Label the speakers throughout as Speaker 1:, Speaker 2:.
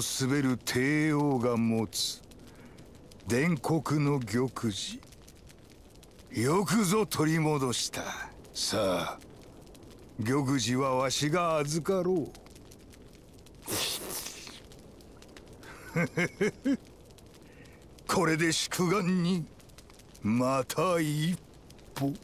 Speaker 1: を滑る帝王が持つ伝国の玉璽よくぞ取り戻した。さあ玉璽はわしが預かろう。これで祝願にまた一歩。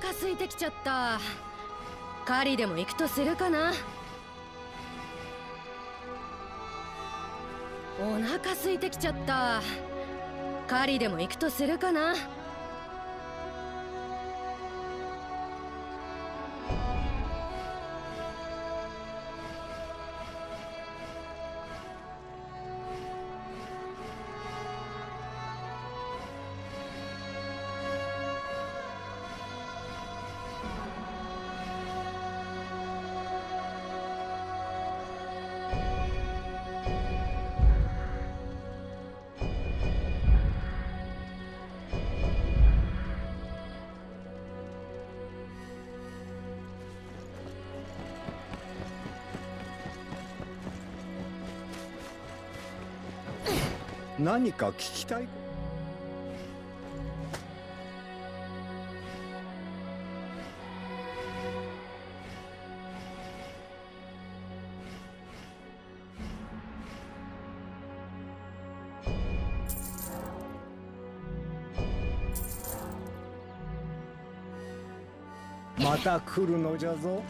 Speaker 2: 腹空いてきちゃった。狩りでも行くとするかな。お腹空いてきちゃった。狩りでも行くとするかな。
Speaker 3: 何か聞きたい？また来るのじゃぞ。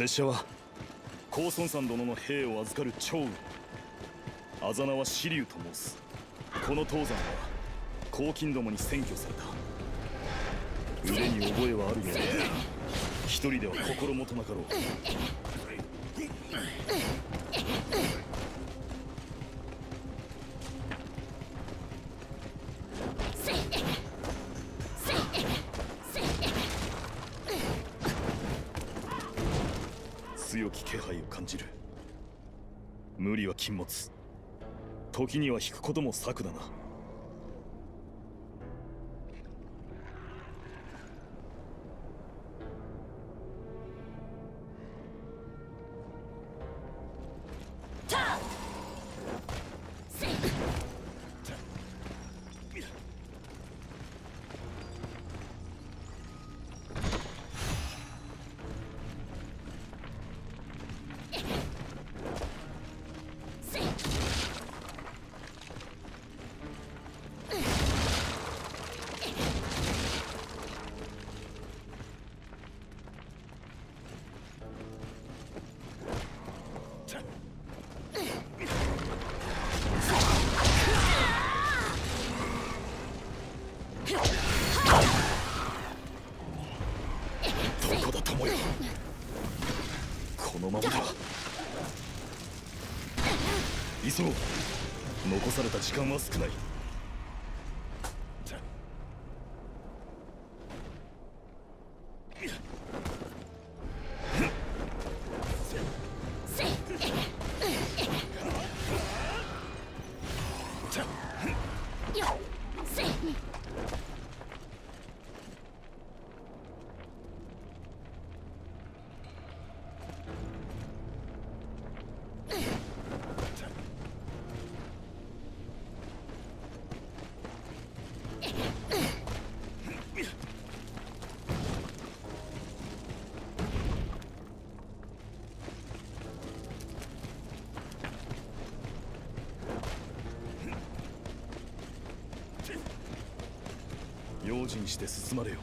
Speaker 4: 拙者は高孫山殿の兵を預かる趙雲あざ名は紫龍と申す。この東山は黄金どもに占拠された。腕に覚えはあるが一人では心もとなかろう。時には引くことも策だな。時間は少ない。用心して進まれよ。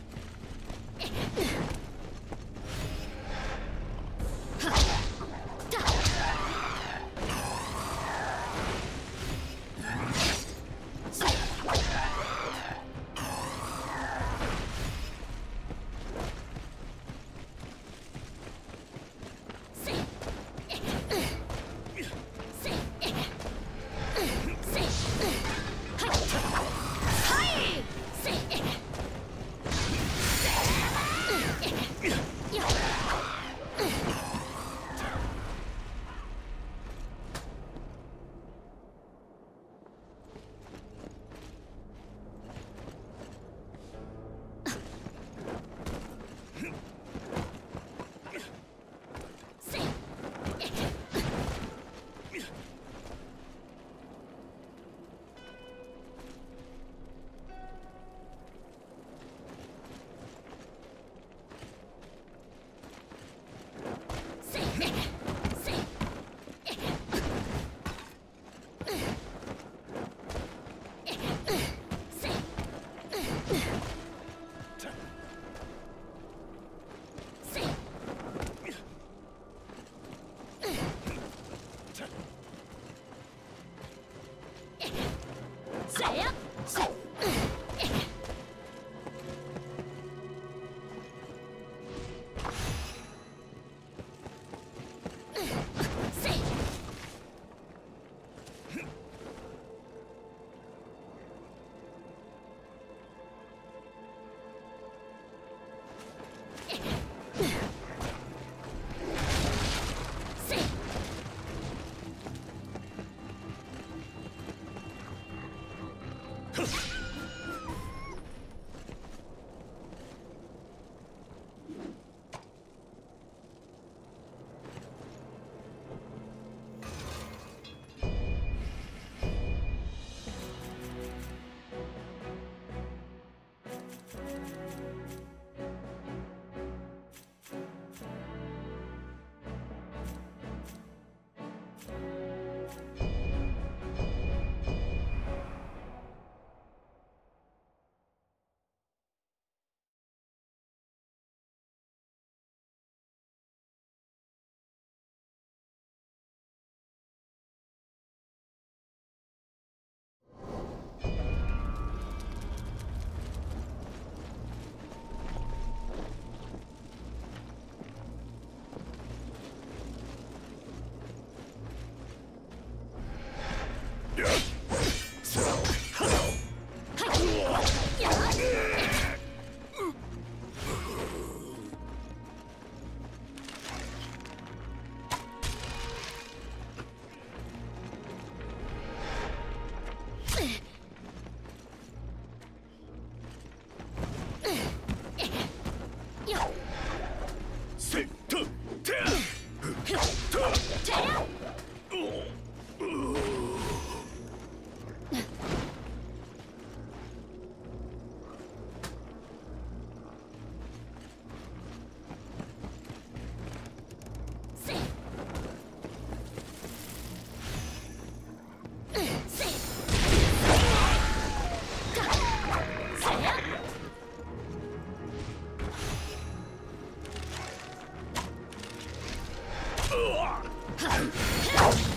Speaker 4: Ugh.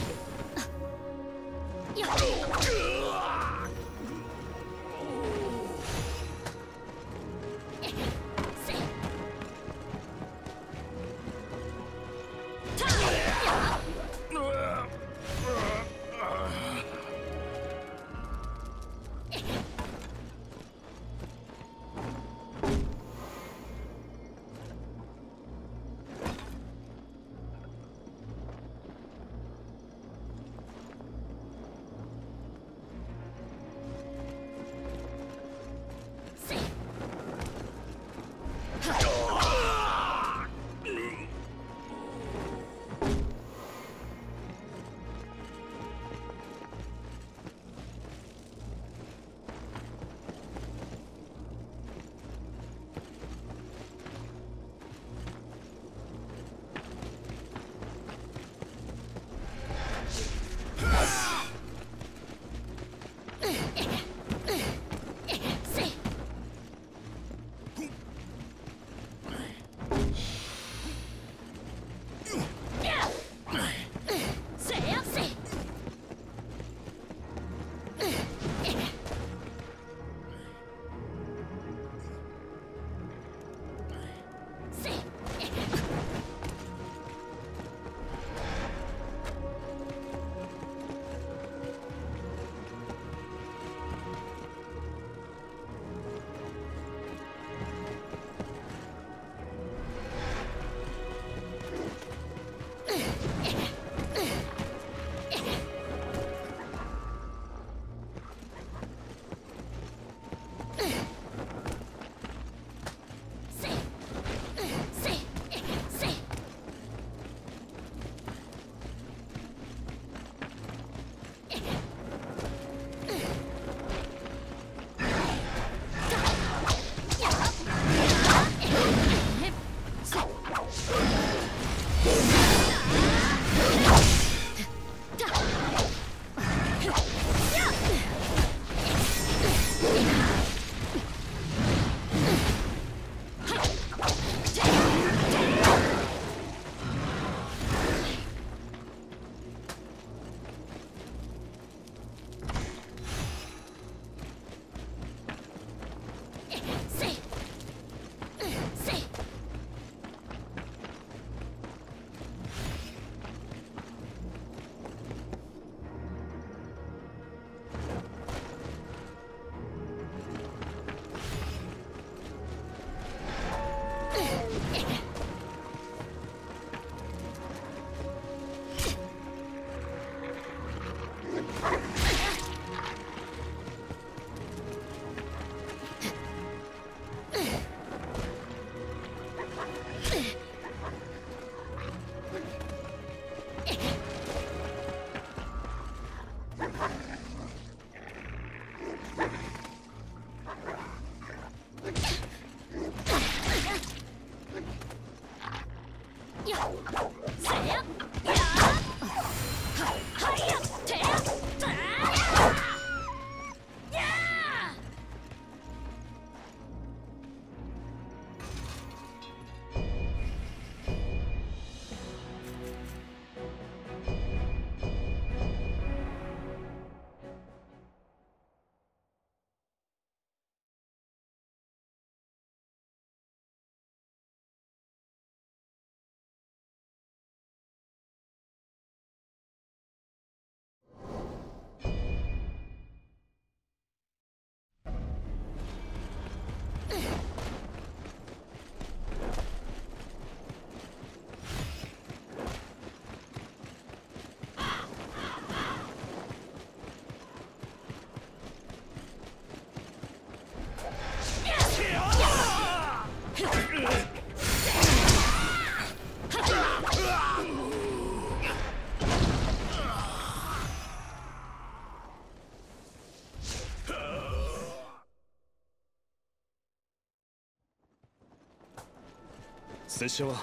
Speaker 4: 拙者は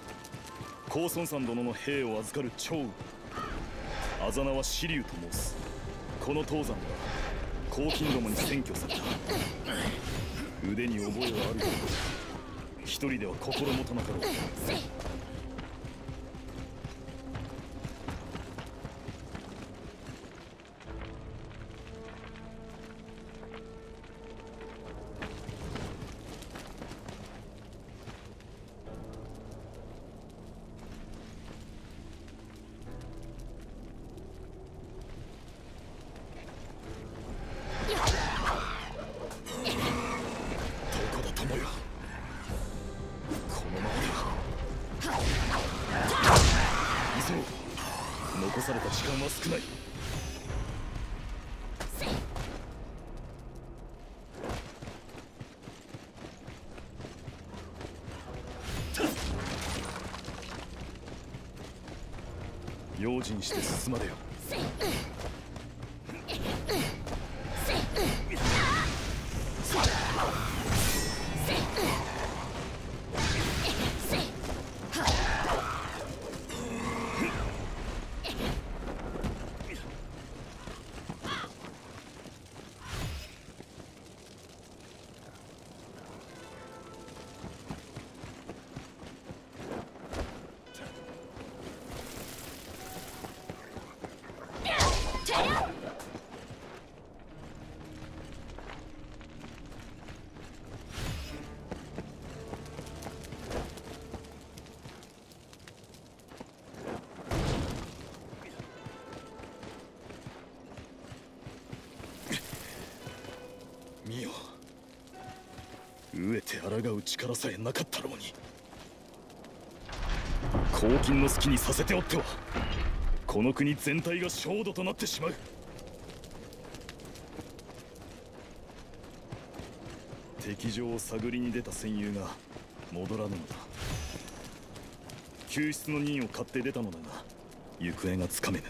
Speaker 4: 高孫山殿の兵を預かる長羽あざ名は紫龍と申すこの東山は。黄金どもに占拠された腕に覚えはある。ようだ一人では心もとなかろう用心して進まれよ。力さえなかったろうに。黄金の好きにさせておってはこの国全体が焦土となってしまう。敵情を探りに出た戦友が戻らぬのだ。救出の任を買って出たのだが行方がつかめぬ。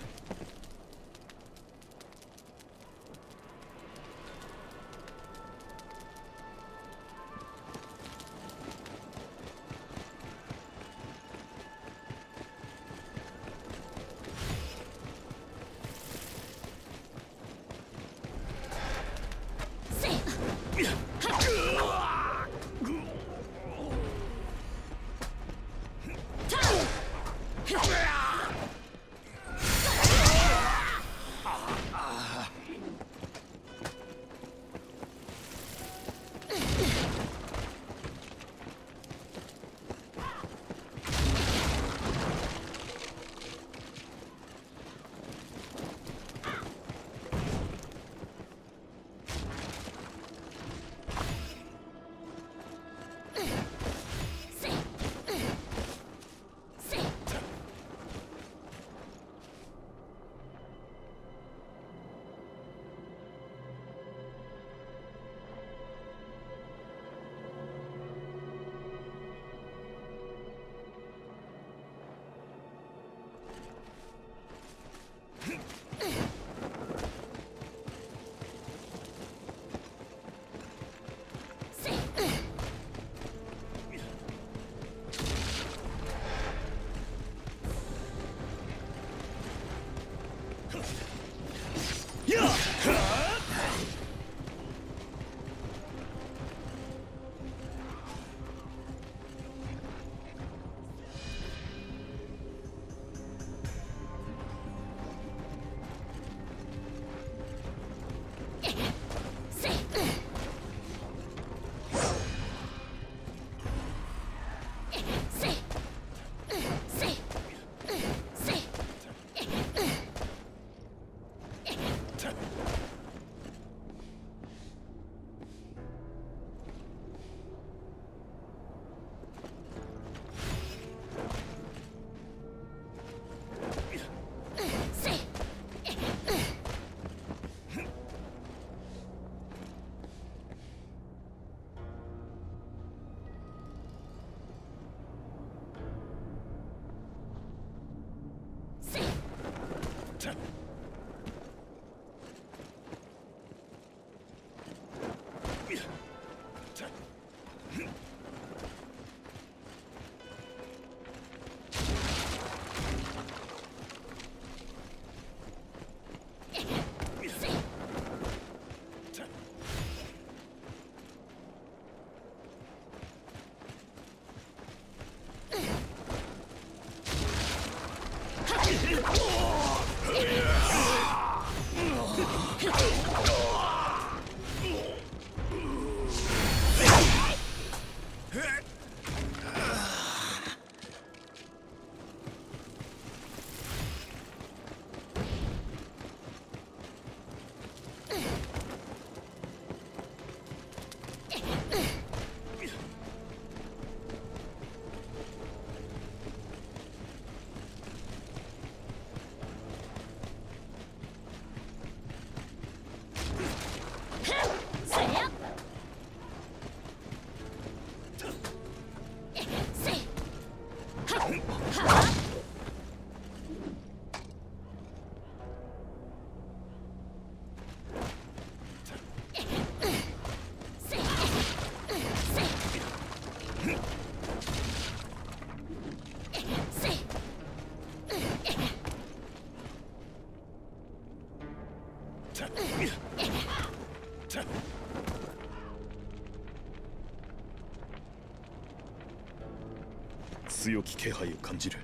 Speaker 4: 強き気配を感じる。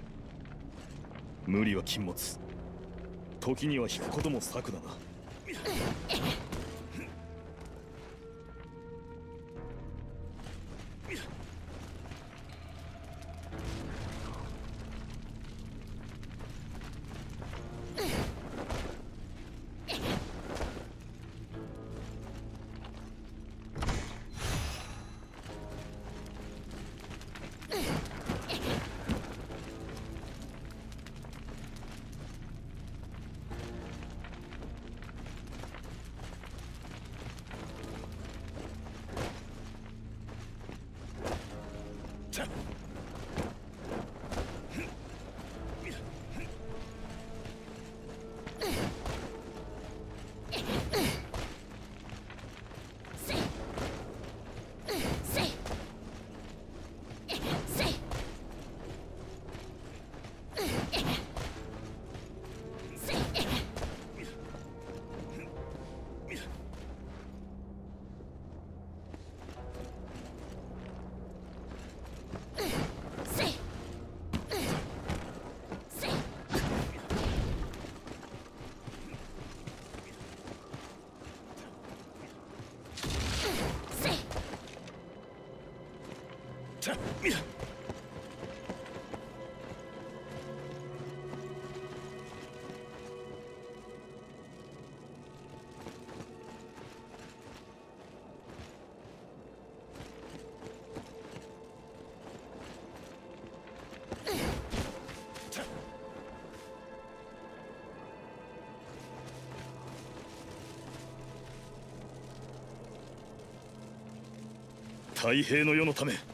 Speaker 4: 無理は禁物。時には引くことも策だな。太平の世のため。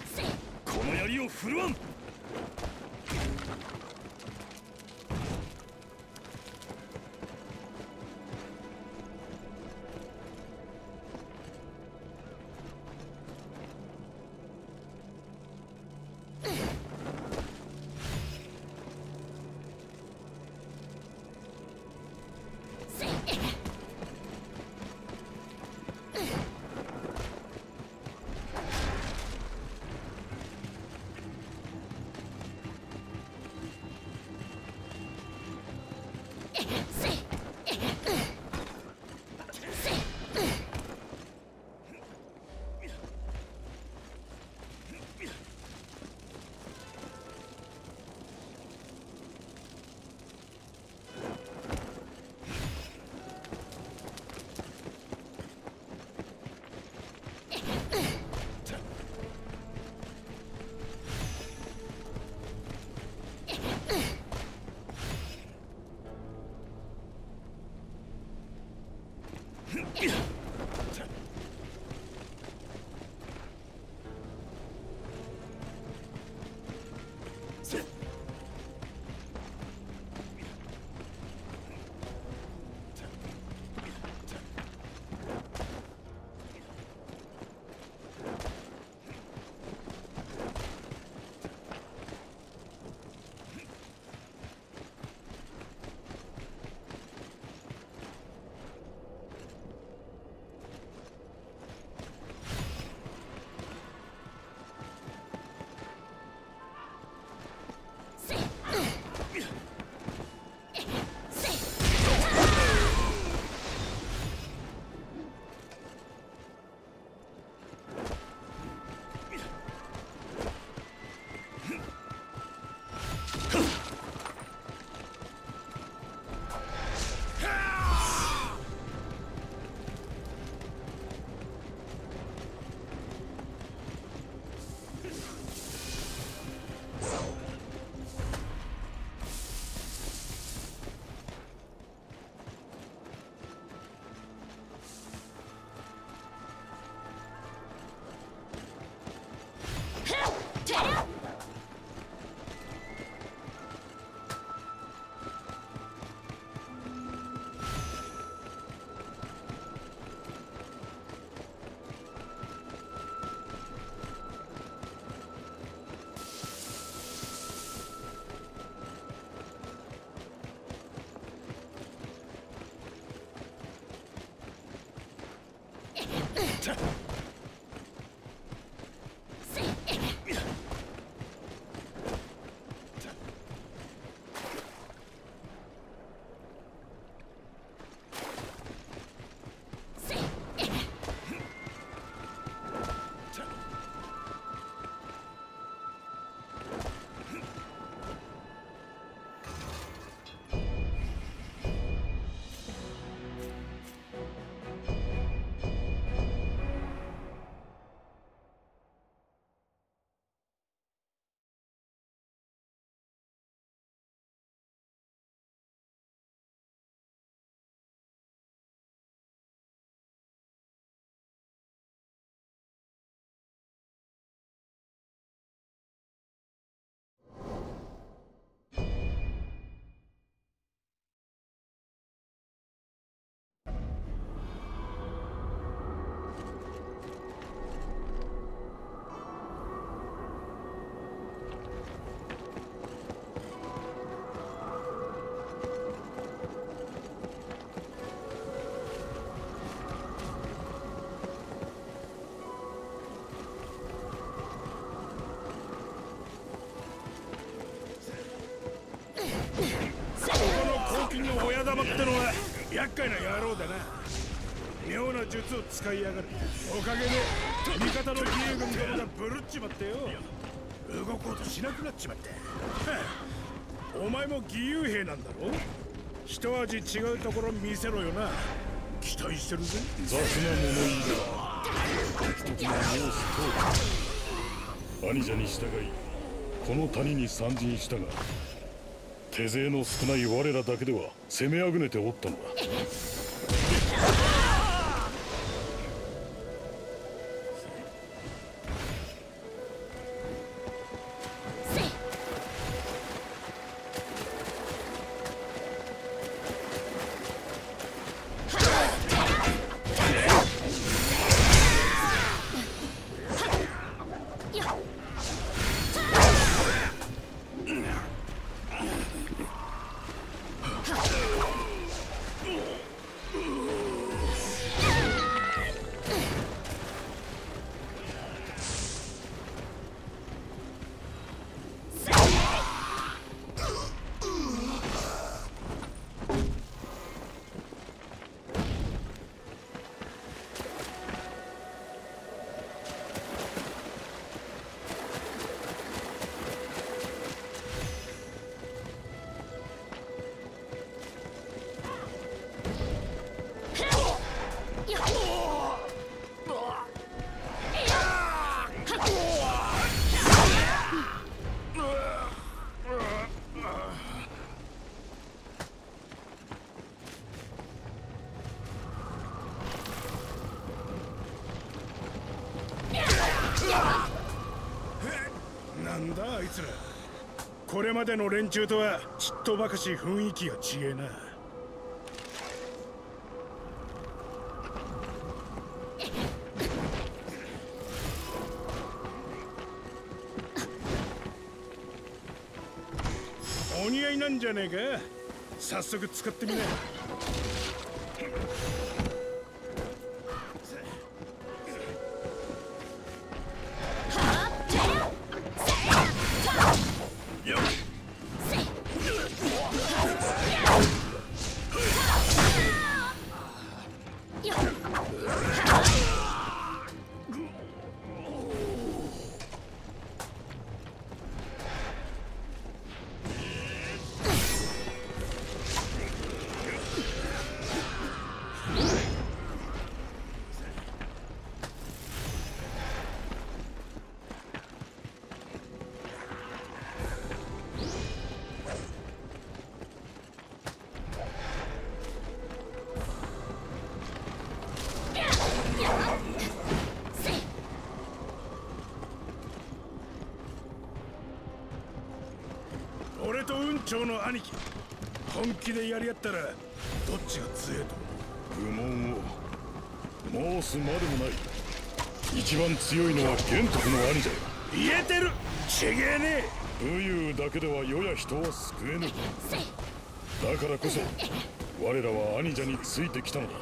Speaker 5: ってのは厄介な野郎だな。妙な術を使いやがるおかげで味方の義勇軍どもがブルっちまってよ。動こうとしなくなっちまったお前も義勇兵なんだろ？一味違うところ見せろよな。期待してるぜ。
Speaker 6: 雑な物言いだ。敵時のモーストーク兄者に従いこの谷に参陣したが手勢の少ない我らだけでは攻めあぐねておったのだ。
Speaker 5: れまでの連中とはちっとばかし雰囲気が違えな。お似合いなんじゃねえか。早速使ってみな。長の兄貴。本気でやり合ったらどっちが強えと
Speaker 6: 愚問を。申すまでもない。一番強いのは玄徳の兄者よ
Speaker 5: 言えてる！ちげえね
Speaker 6: 武勇だけでは世や人は救えぬ。だからこそ我らは兄者についてきたのだ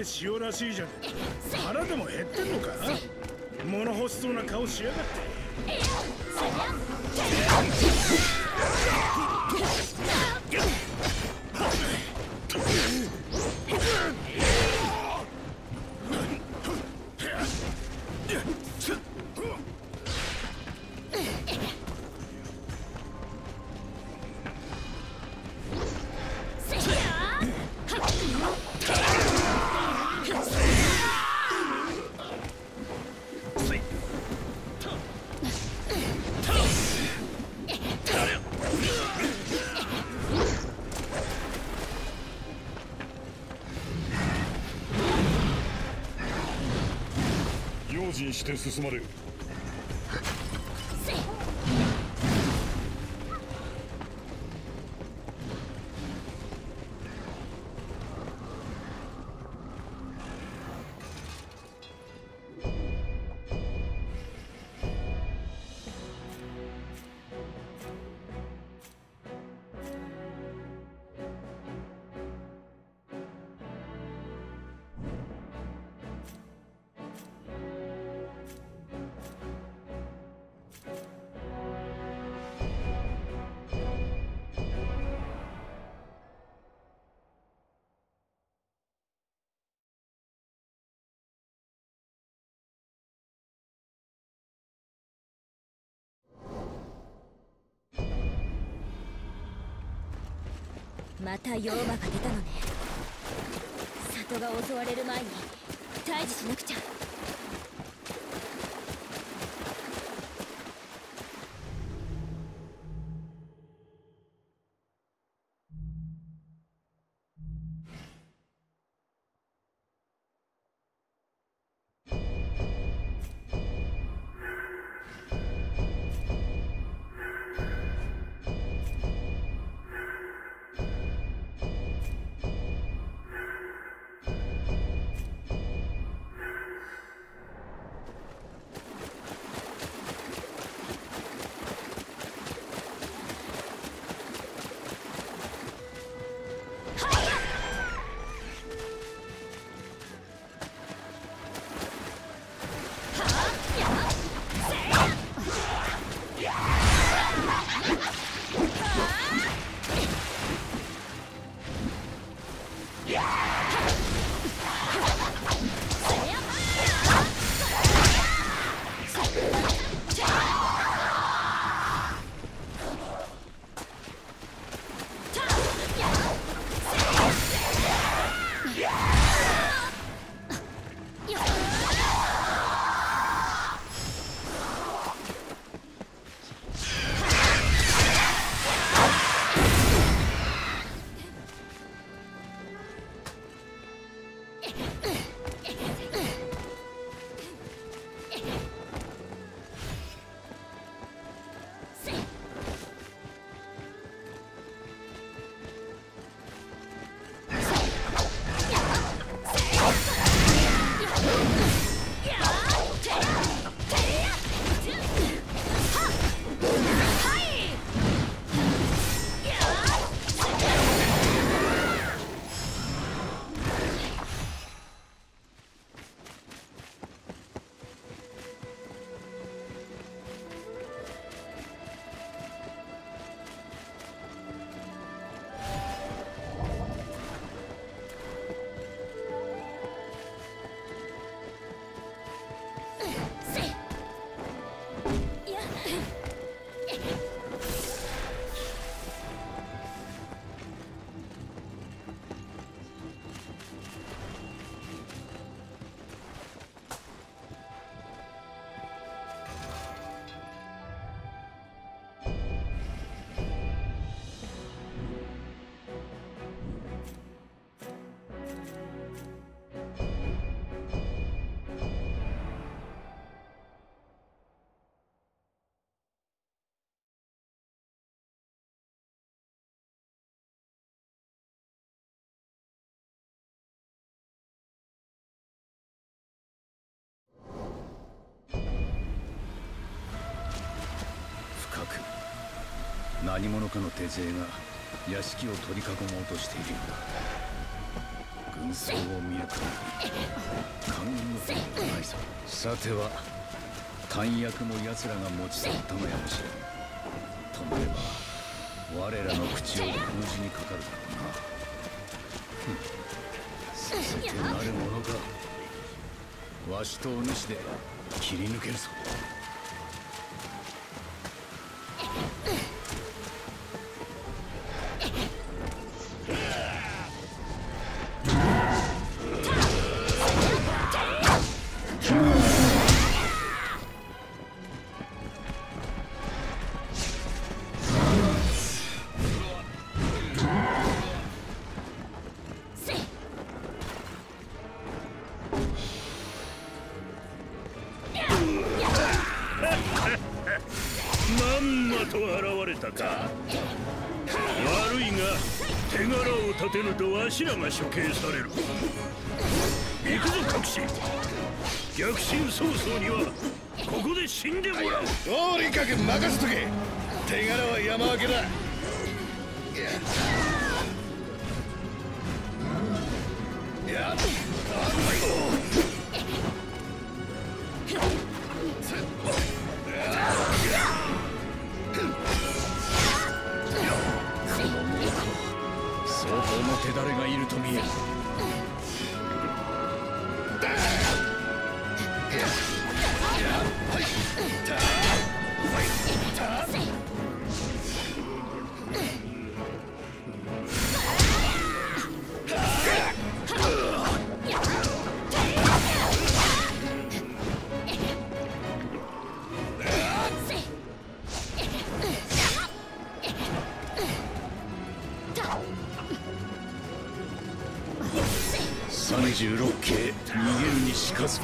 Speaker 5: え塩らしいじゃねえ腹でも減ってんのか？物欲しそうな顔しやがって
Speaker 6: にして進まれよ。
Speaker 7: また妖魔が出たのね。里が襲われる前に退治しなくちゃ。い
Speaker 1: 何者かの手勢が屋敷を取り囲もうとしているようだ。軍曹を見るか官軍の兵がないささては弾薬も奴らが持ち去ったのやもしれんとなれば我らの口を封じにかかるだろうな。ふん。させてなるものか。わしとお主で切り抜けるぞ。
Speaker 3: てぬとわしらが処刑される。行くぞ隠し。逆襲早々にはここで死んでもらう。
Speaker 8: とにかく任せとけ。手柄は山分けだ。
Speaker 1: 36系逃げるにしかず。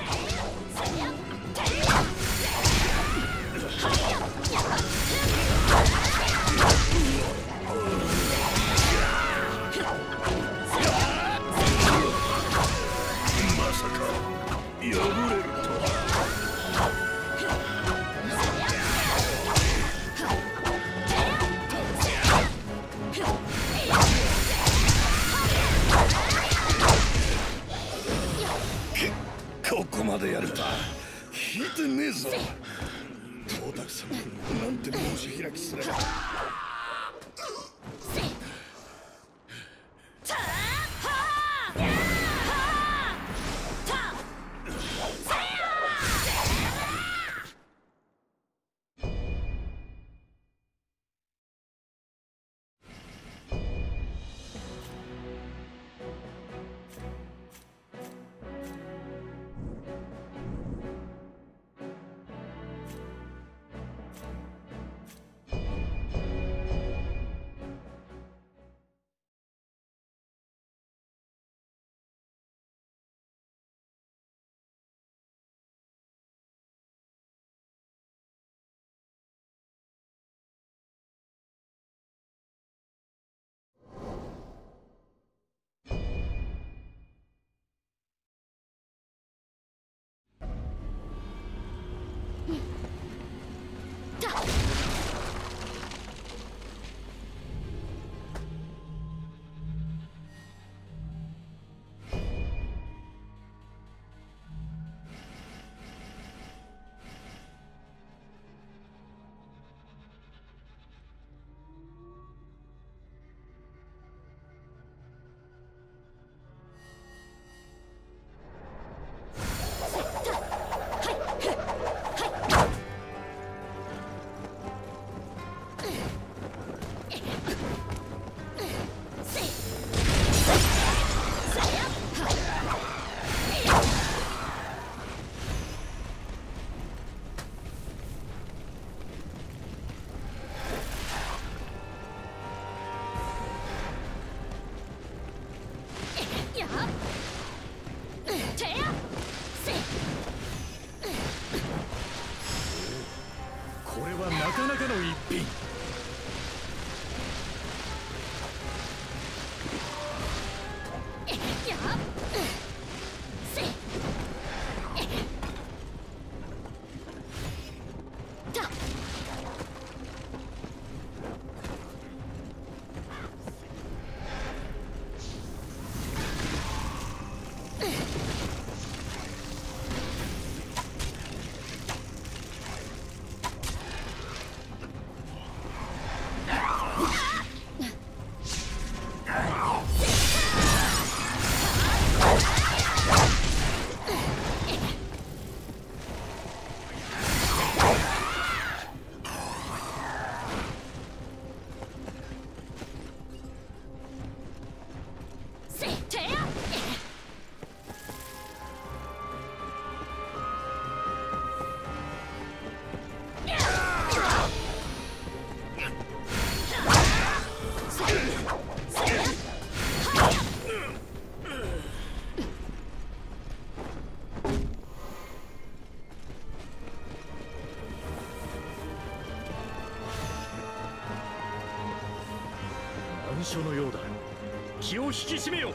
Speaker 9: 引き締めよ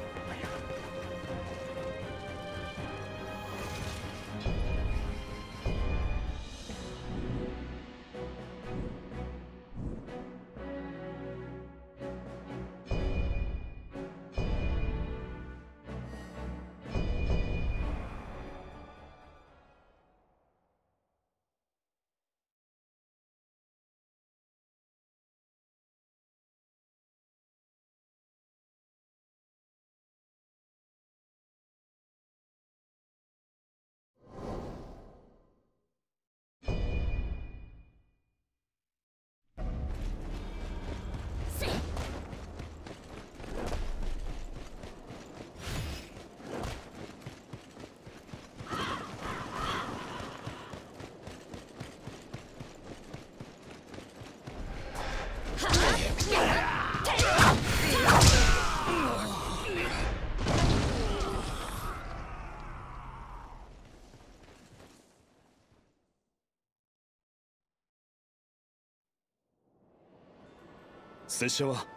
Speaker 4: 拙者は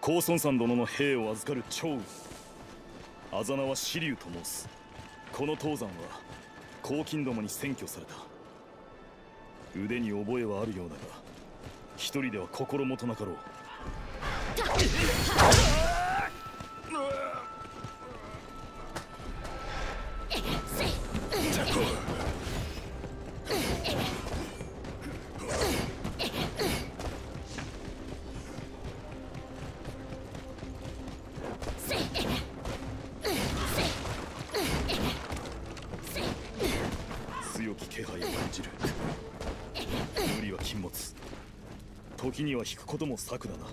Speaker 4: 高孫山殿の兵を預かる趙雲あざ名は紫龍と申す。この東山は黄金どもに占拠された。腕に覚えはあるようだが一人では心もとなかろう。ことも策だな。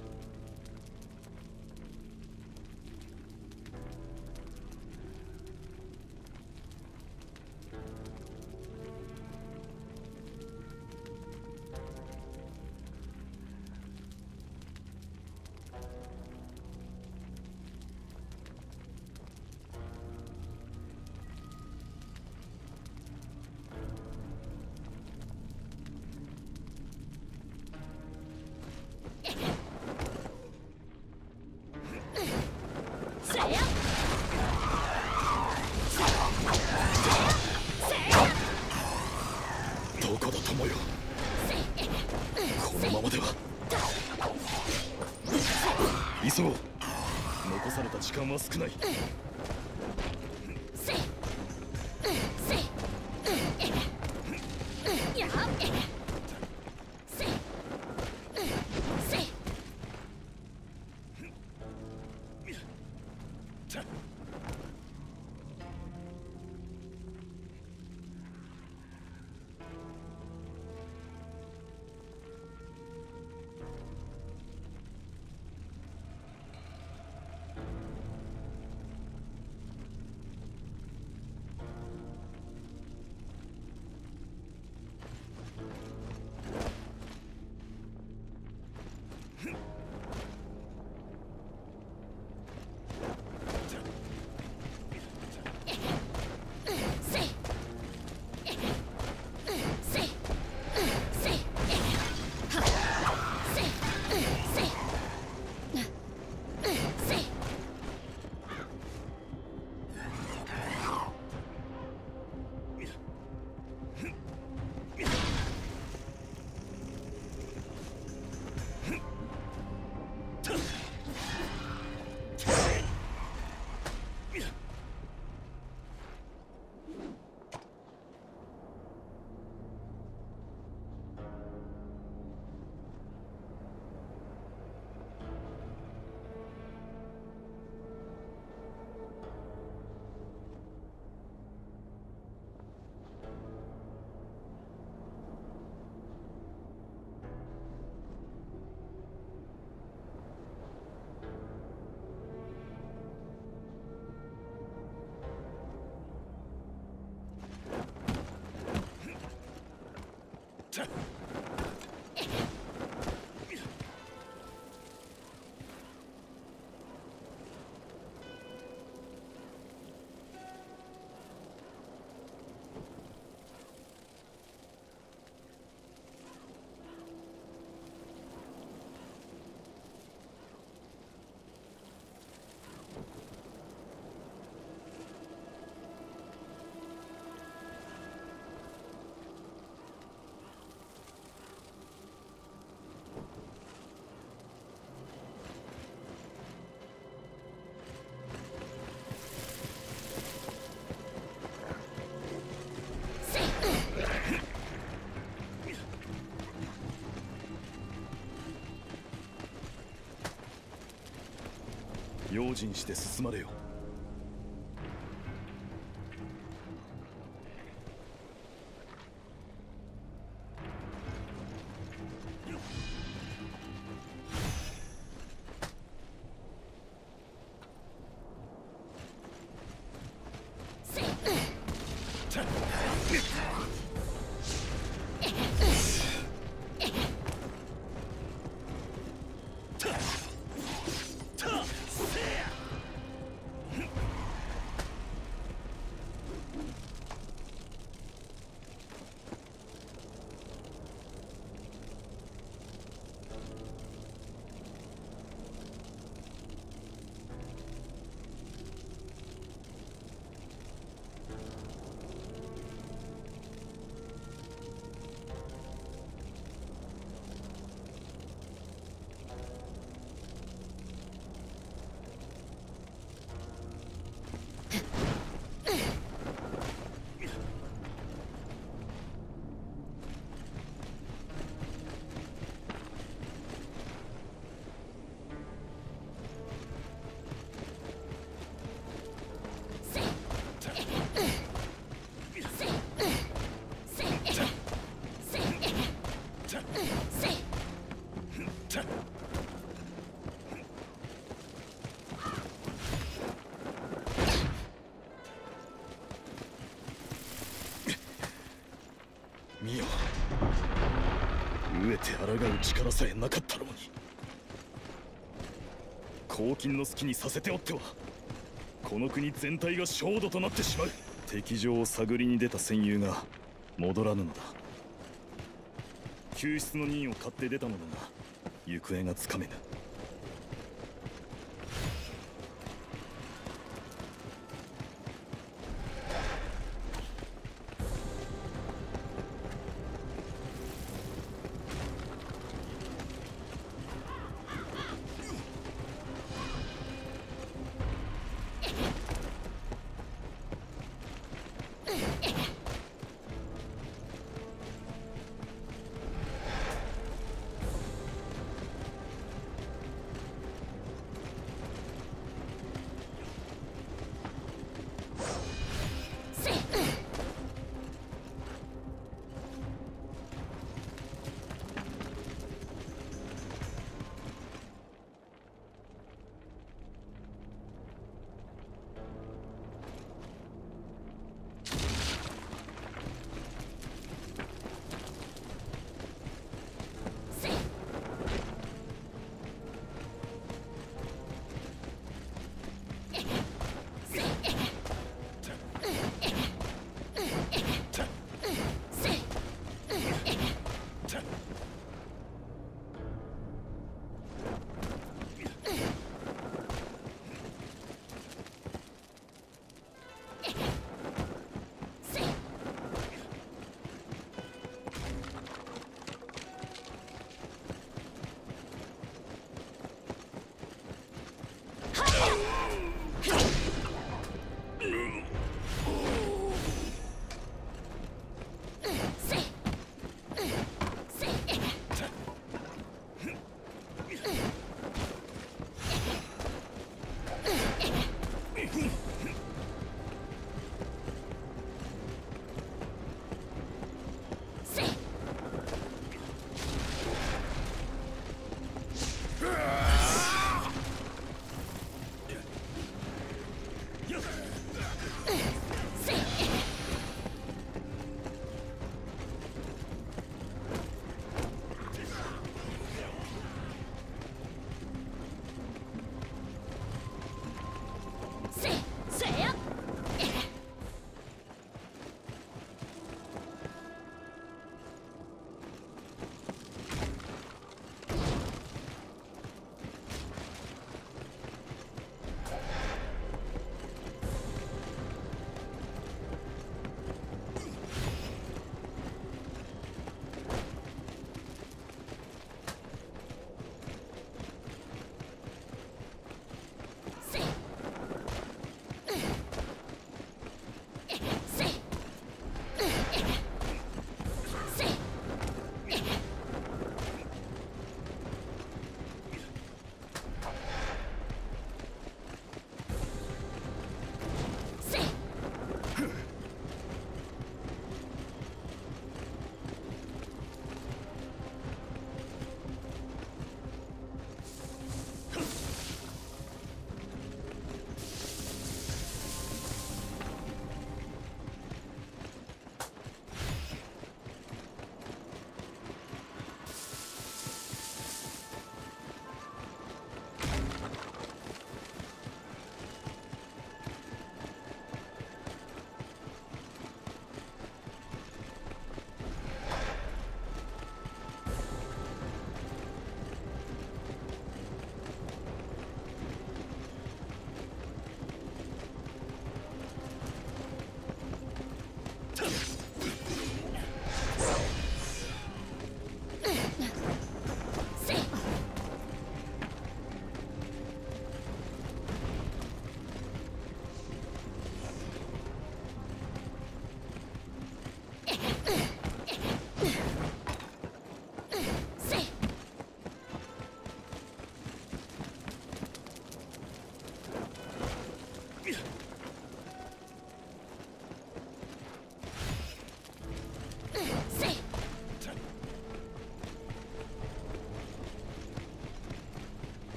Speaker 4: 用心して進まれよ。飢えて抗う力さえなかったのに。黄金の好きにさせておってはこの国全体が焦土となってしまう。敵情を探りに出た戦友が戻らぬのだ。救出の任を買って出たのだが行方がつかめぬ。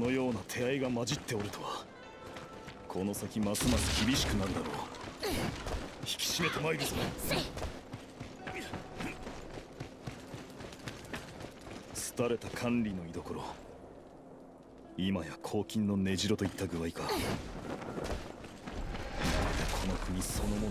Speaker 4: のような手合いが混じっておるとは。この先ますます厳しくなるだろう。引き締めてまいるぞ。廃れた管理の居所。今や黄金の根城といった具合か。まるでこの国そのものだな。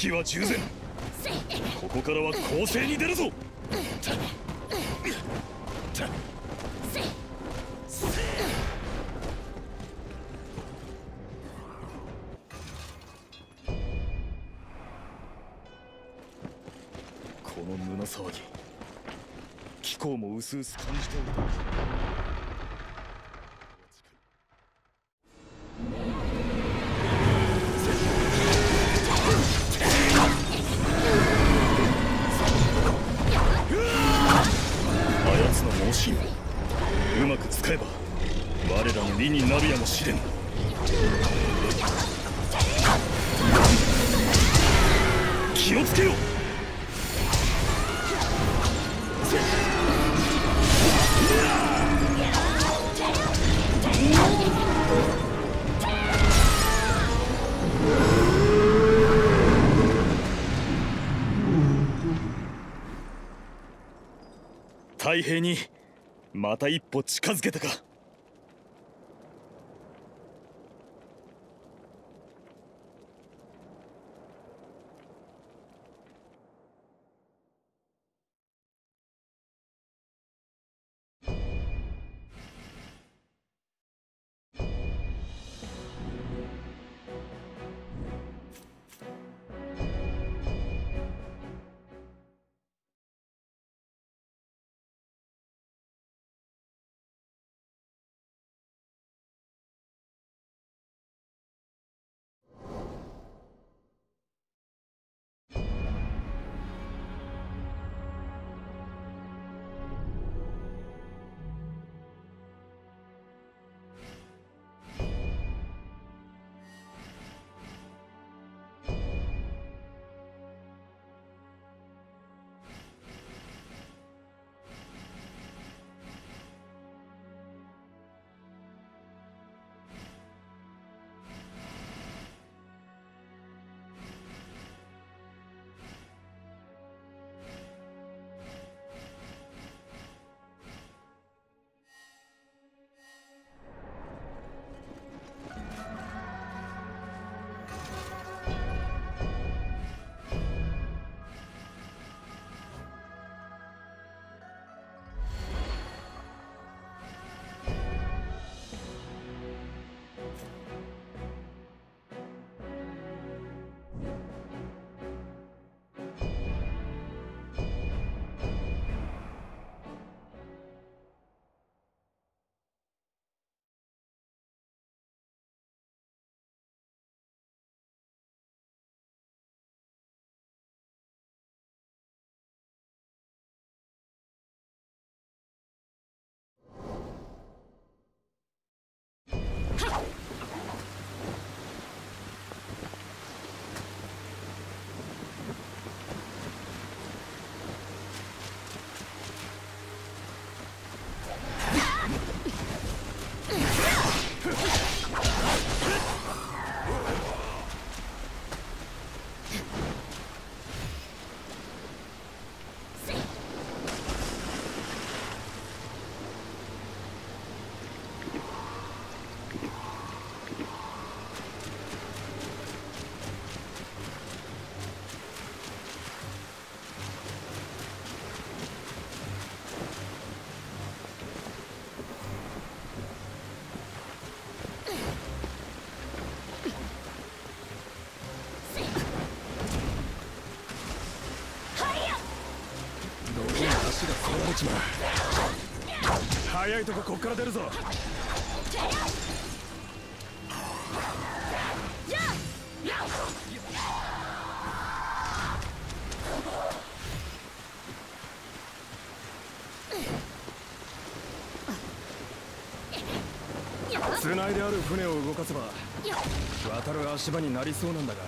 Speaker 4: 気は従前。ここからは攻勢に出るぞ。この胸騒ぎ貴公も薄々感じておる。だ太平にまた一歩近づけたか。
Speaker 9: 早いとここっから出るぞ。繋いである船を動かせば渡る足場になりそうなんだが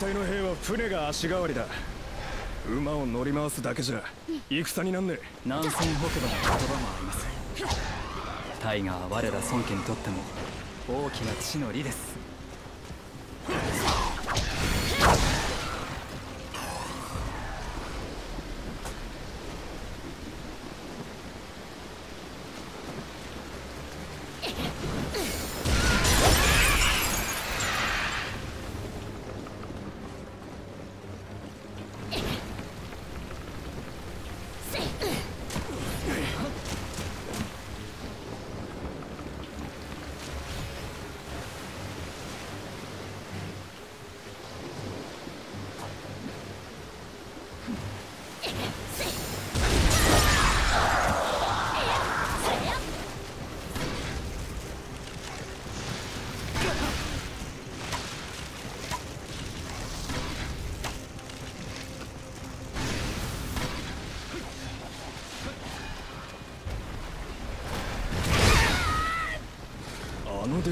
Speaker 9: 隊の兵は船が足代わりだ。馬を乗り回すだけじゃ戦になんねえ。
Speaker 10: 南戦北馬の言葉もありますタイガーは我ら孫家にとっても大きな地の利です。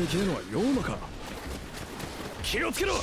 Speaker 9: あのでけえのは妖魔か。気をつけろ。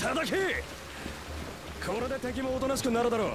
Speaker 9: 叩け。これで敵もおとなしくなるだろう。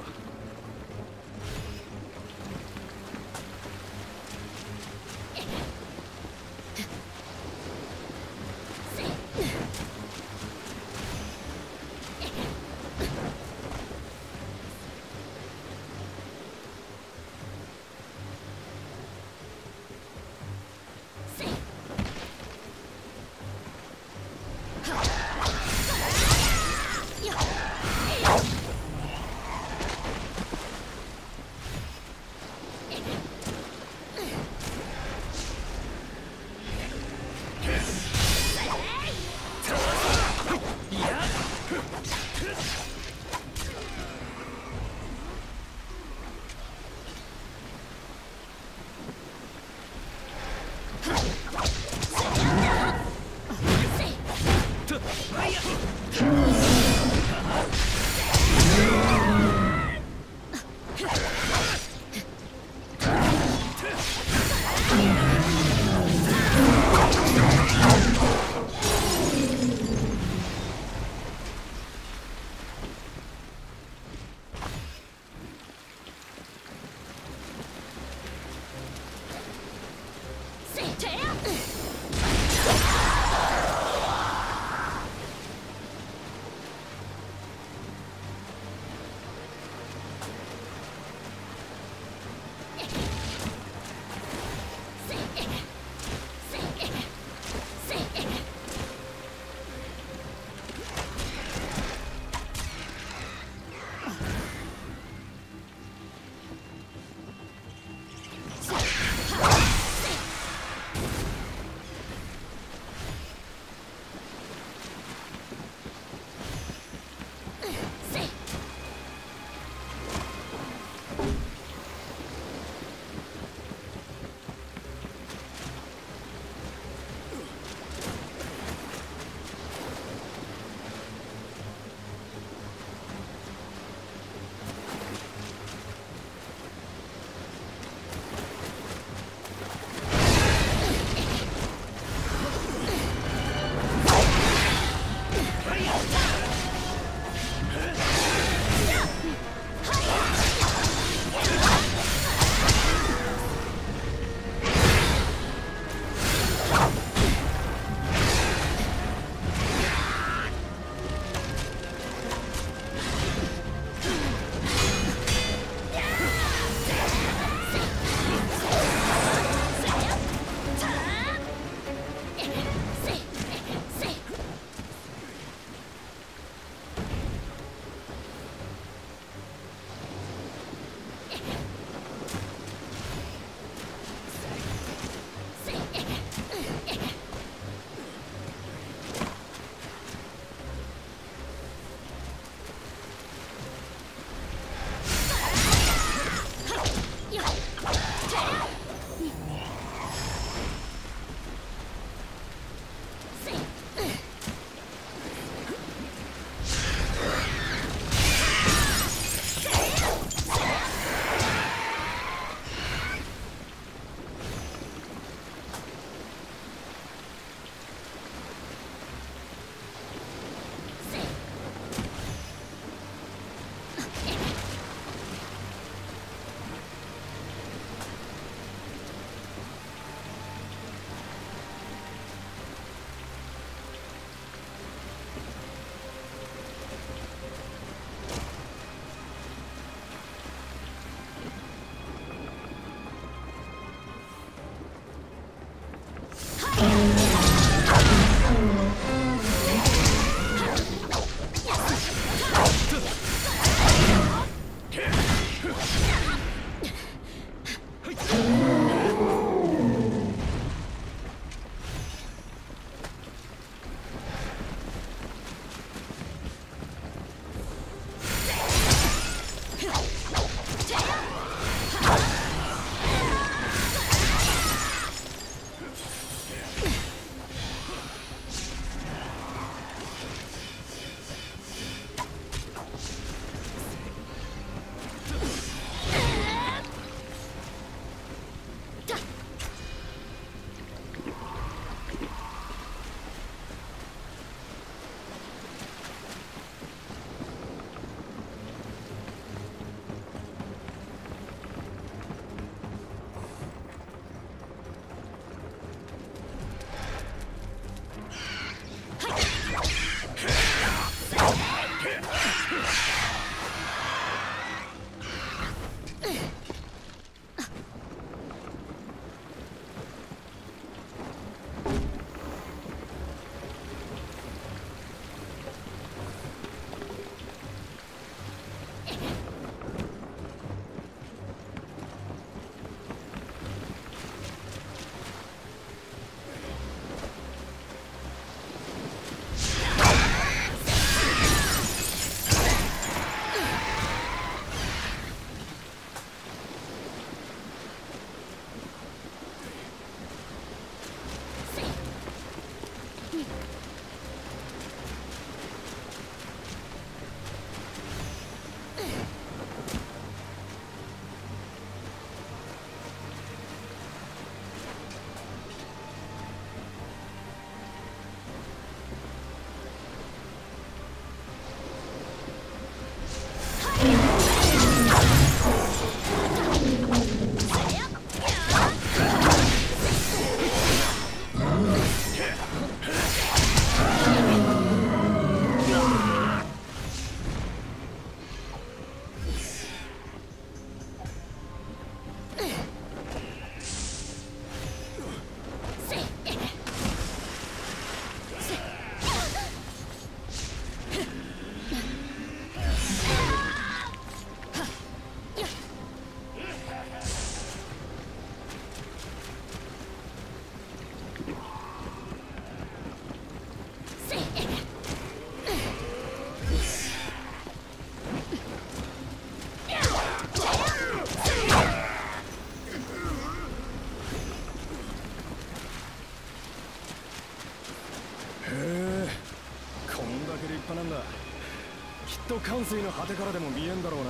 Speaker 9: 関水の果てからでも見えんだろう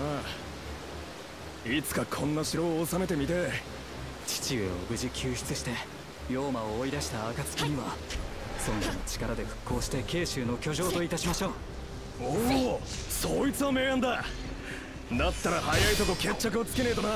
Speaker 9: ないつかこんな城を治めてみて
Speaker 10: 父上を無事救出して妖魔を追い出した暁には孫家の力で復興して慶州の居城といたしましょう
Speaker 9: おおそいつは明暗だだったら早いとこ決着をつけねえとな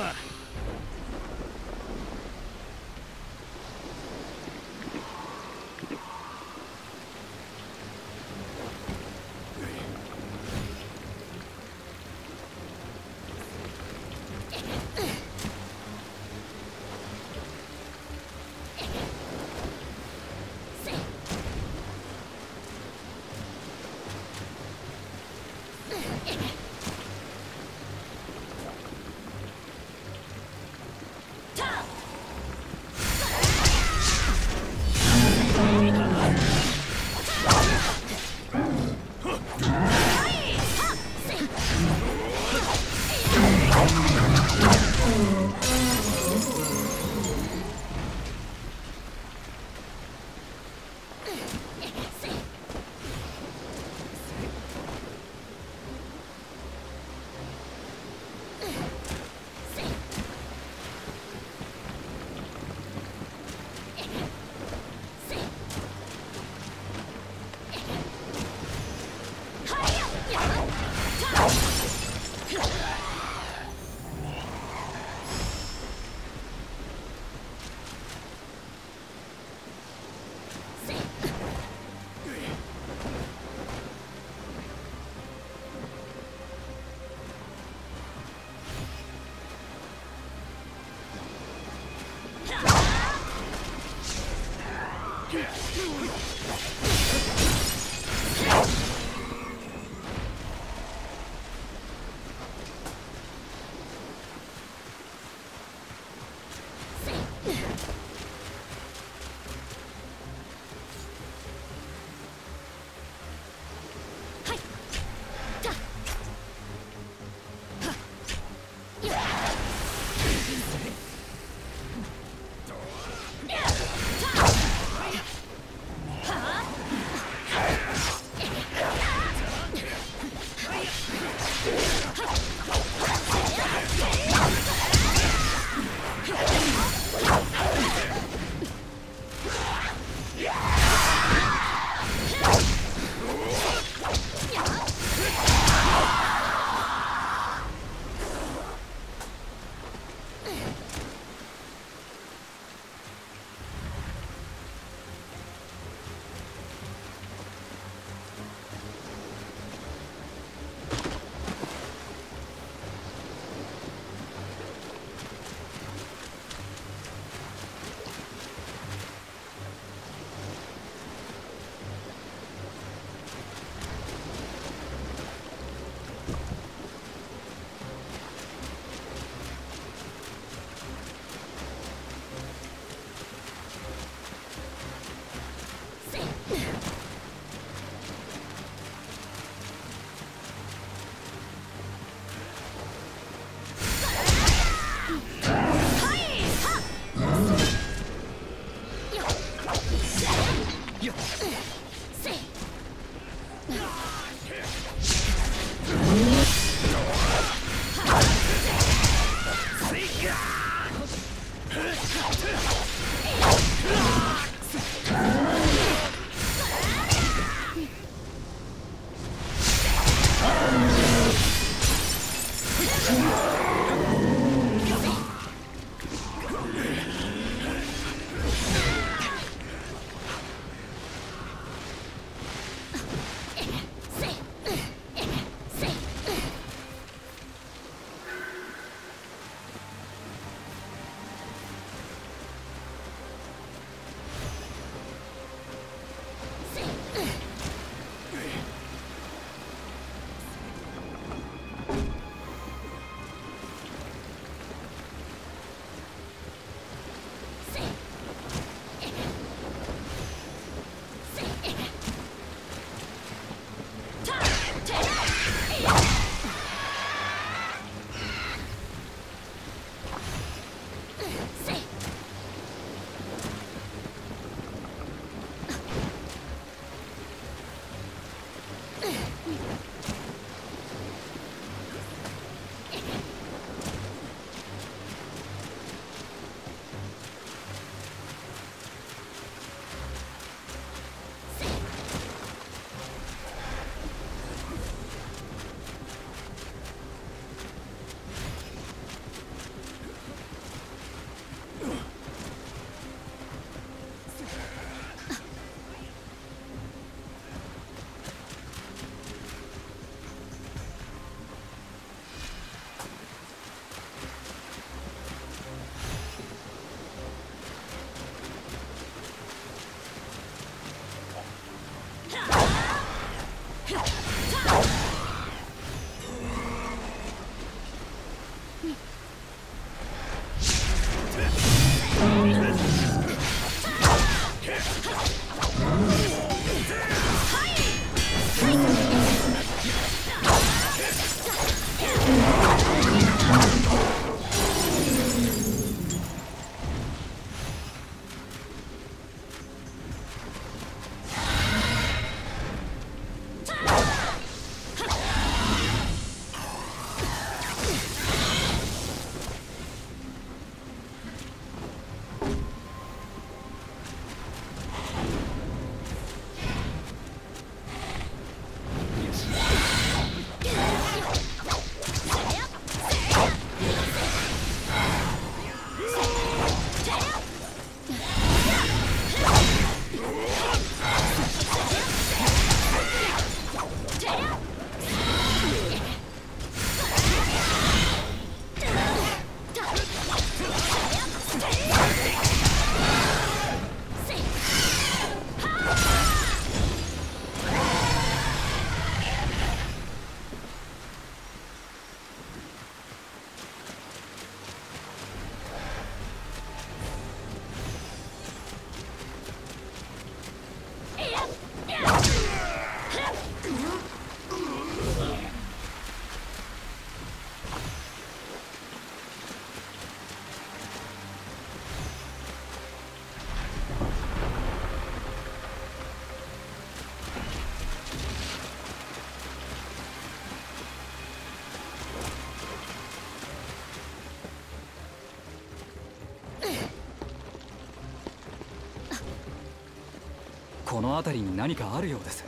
Speaker 10: 辺りに何かあるようです。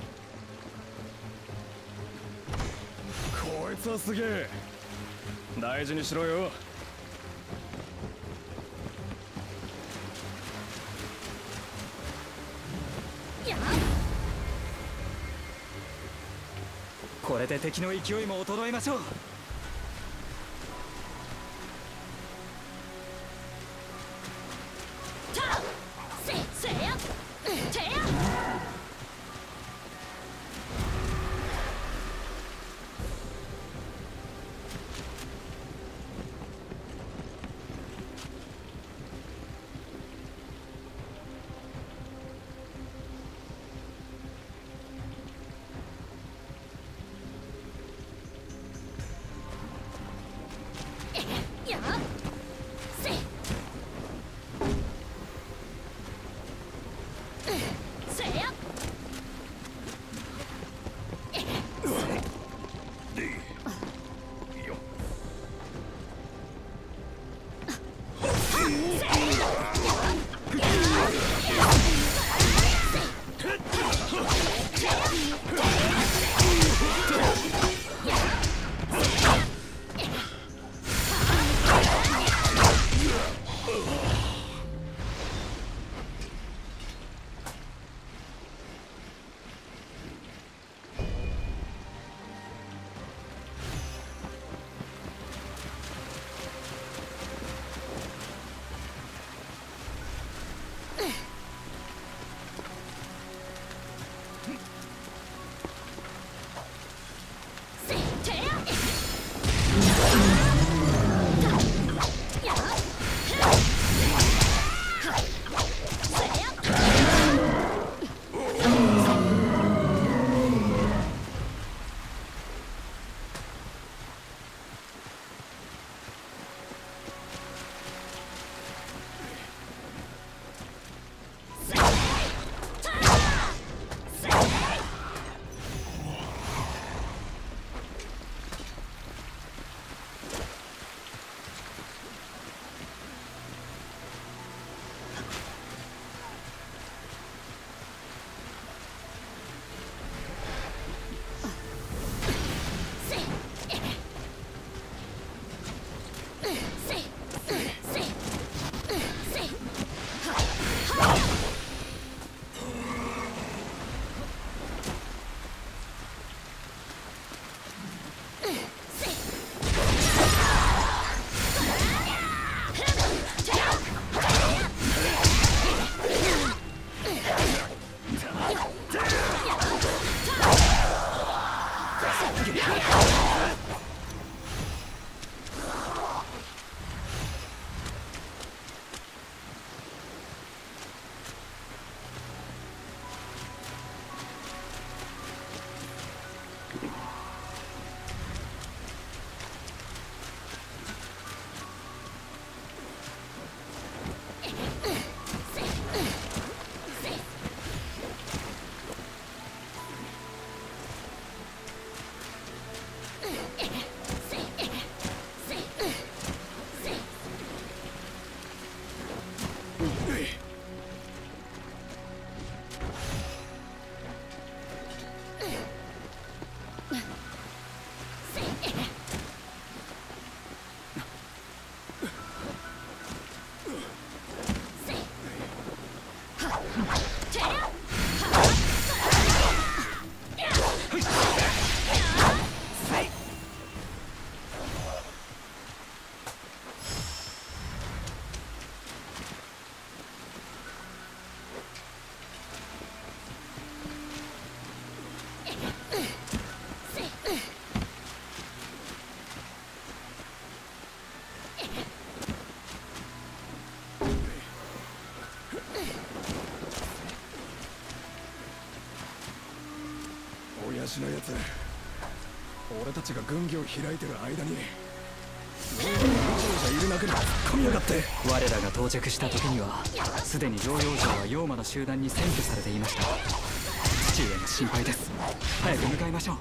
Speaker 9: こいつはすげえ。大事にしろよ。
Speaker 10: これで敵の勢いも衰えましょう
Speaker 9: のやつ俺たちが軍議を開いてる間に。ローマの王者いる中に突っ込みやがって。
Speaker 10: 我らが到着した時にはすでに療養者は妖魔の集団に占拠されていました。父上が心配です。早く向かいましょ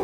Speaker 10: う。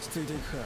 Speaker 9: 落ち着いていくか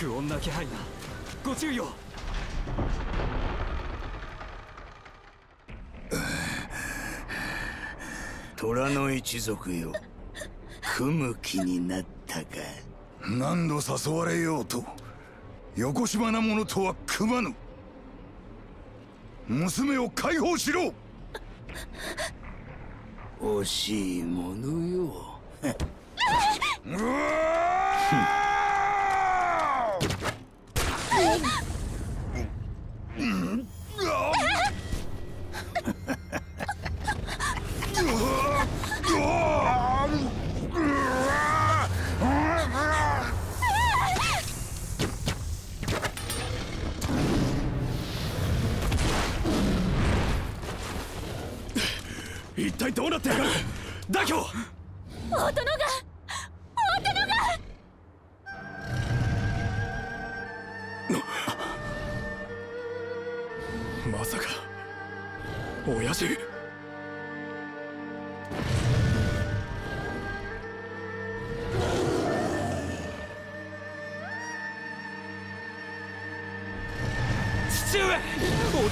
Speaker 10: 不穏な気配がご注意を。
Speaker 11: 虎の一族よ。組む気になったか。
Speaker 1: 何度誘われようとよこしまな者とは組まぬ。娘を解放しろ。
Speaker 11: 惜しいものよ。
Speaker 1: うわ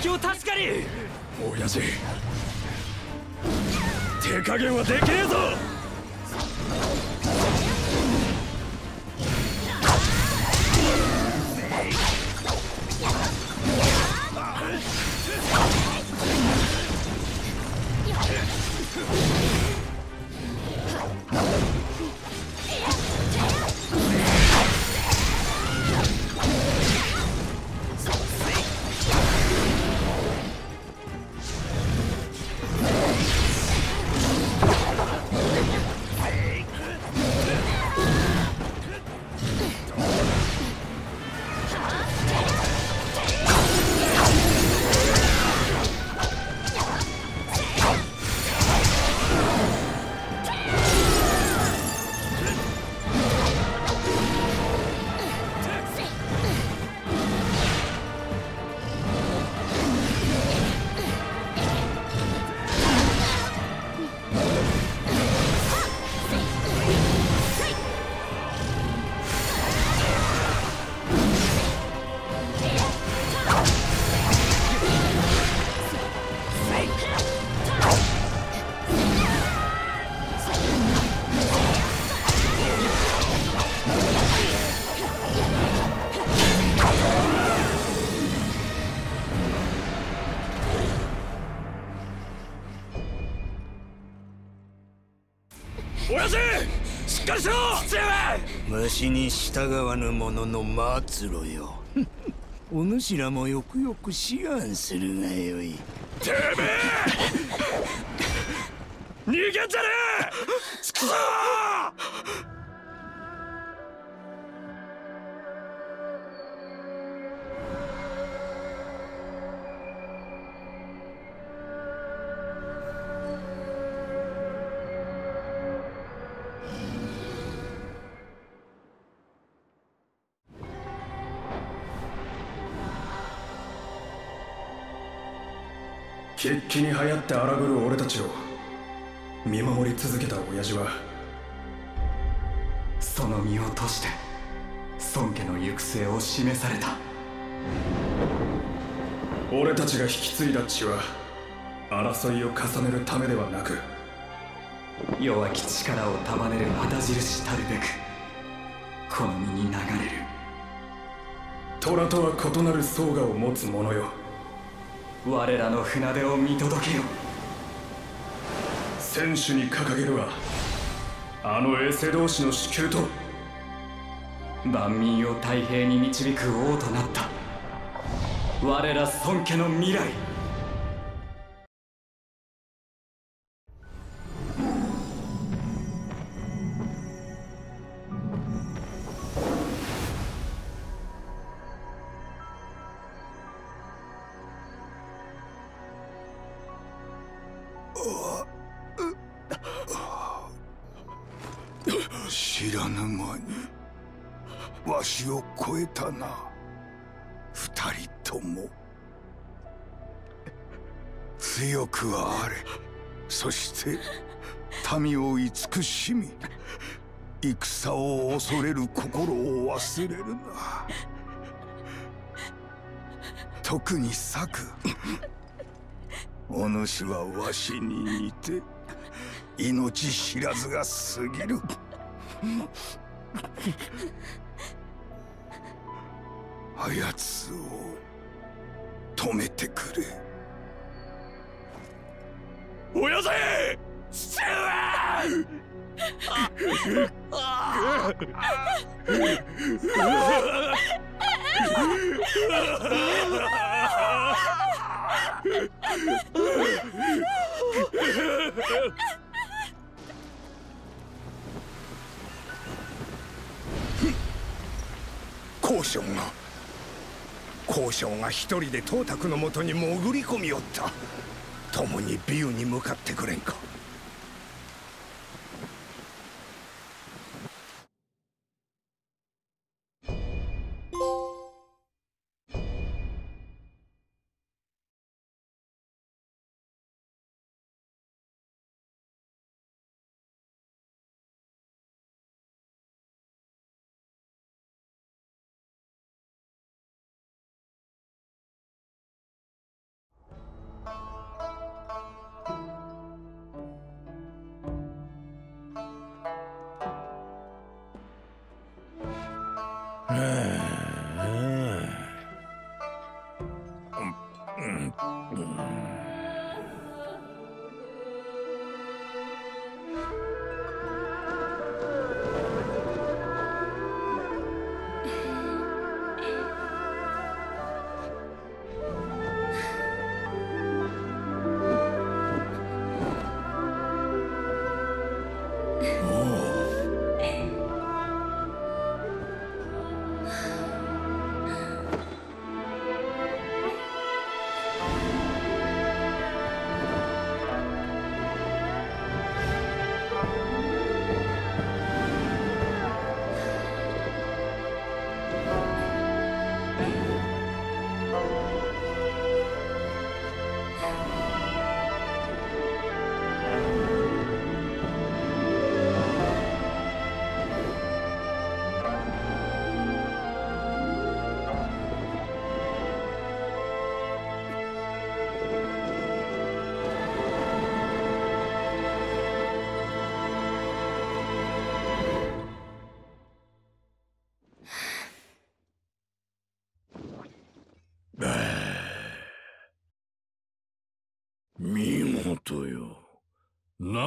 Speaker 10: お気を
Speaker 9: 親父しっかりしろ！父上
Speaker 11: わしに従わぬ者の末路よ。お主らもよくよく思案するがよい。
Speaker 9: てめえ！逃げんじゃねえちくし決起に流行って荒ぶる俺たちを見守り続けた親父は
Speaker 10: その身を賭して孫家の行く末を示された。
Speaker 9: 俺たちが引き継いだ血は争いを重ねるためではなく
Speaker 10: 弱き力を束ねる旗印たるべくこの身に流れる。
Speaker 9: 虎とは異なる層がを持つ者よ。
Speaker 10: 我らの船出を見届けよ。
Speaker 9: 選手に掲げるはあのエセ同士の支給と
Speaker 10: 万民を太平に導く王となった。我ら孫家の未来
Speaker 1: 慈しみ戦を恐れる心を忘れるな。特に策お主はわしに似て命知らずが過ぎる。あやつを止めてくれ。
Speaker 5: おやせ！父
Speaker 1: 交渉が交渉が一人で東卓のもとに潜り込みおった。共にビューに向かってくれんか。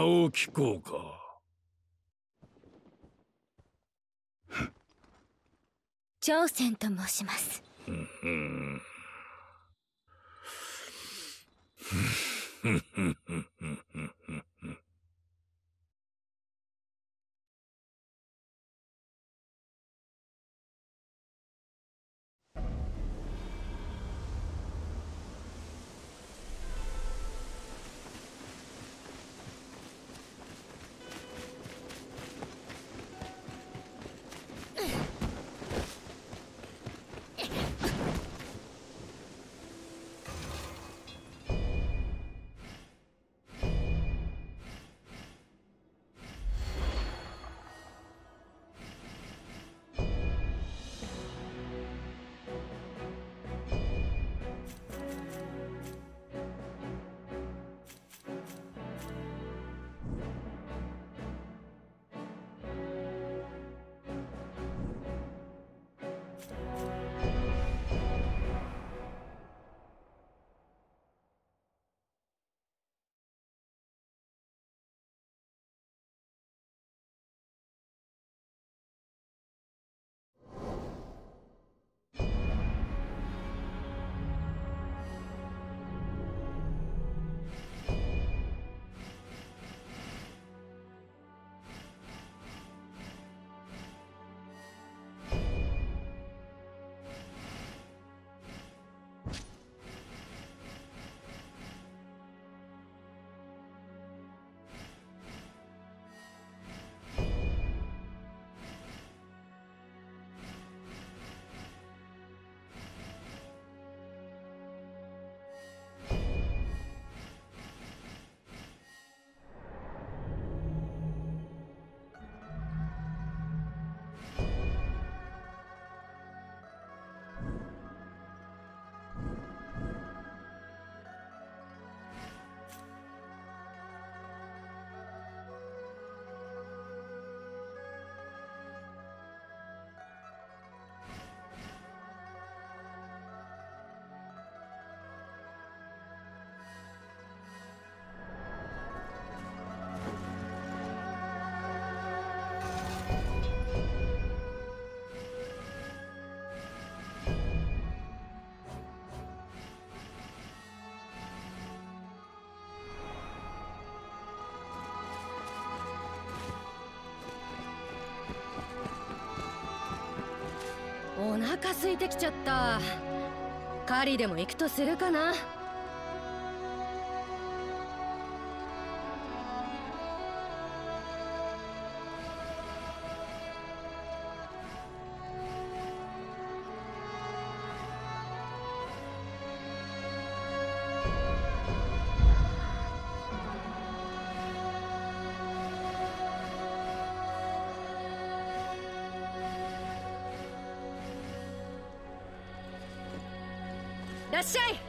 Speaker 11: を聞こうか
Speaker 7: 朝鮮と申します
Speaker 2: 腹空いてきちゃった。狩りでも行くとするかな。らっしゃい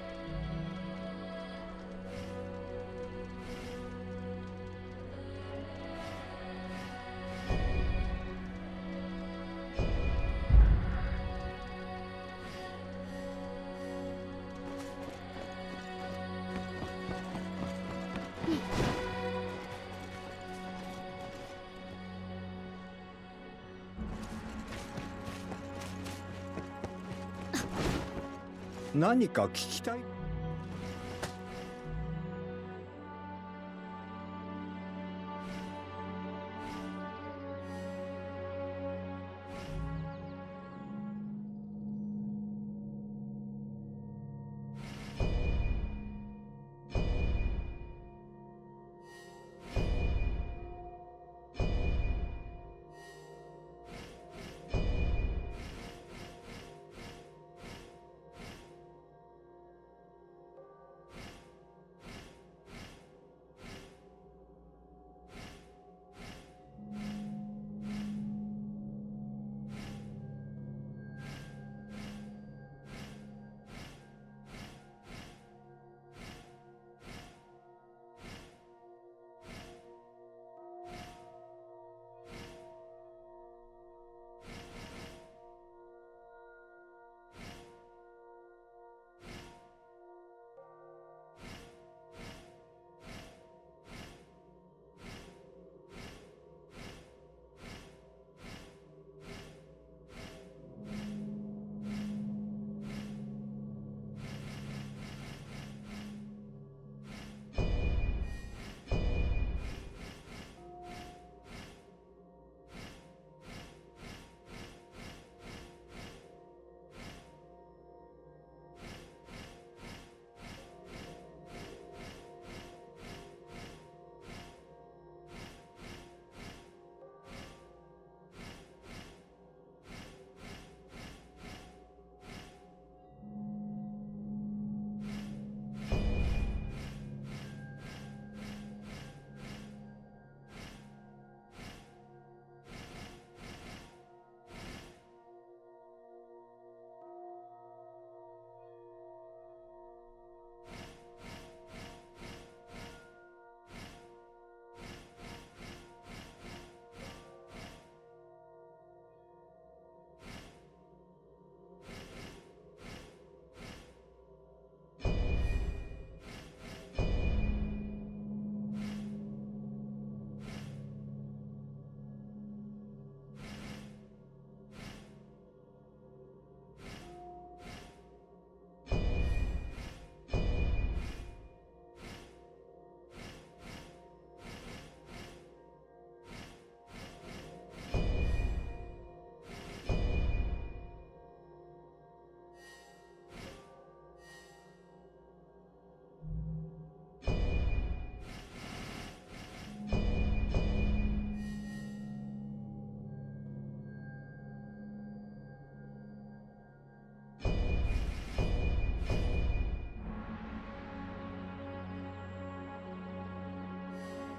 Speaker 12: 何か聞きたい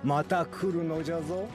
Speaker 12: また来るのじゃぞ。